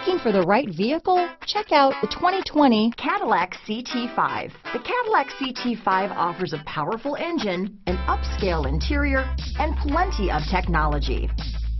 Looking for the right vehicle? Check out the 2020 Cadillac CT5. The Cadillac CT5 offers a powerful engine, an upscale interior, and plenty of technology.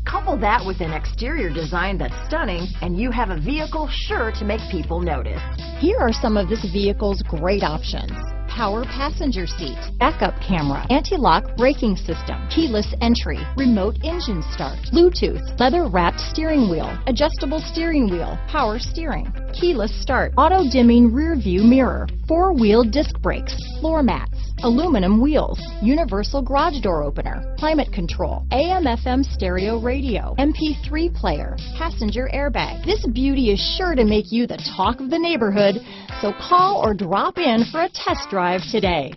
Couple that with an exterior design that's stunning, and you have a vehicle sure to make people notice. Here are some of this vehicle's great options power passenger seat, backup camera, anti-lock braking system, keyless entry, remote engine start, Bluetooth, leather wrapped steering wheel, adjustable steering wheel, power steering, keyless start, auto dimming rear view mirror, four wheel disc brakes, floor mats, aluminum wheels, universal garage door opener, climate control, AM FM stereo radio, MP3 player, passenger airbag. This beauty is sure to make you the talk of the neighborhood, so call or drop in for a test drive today.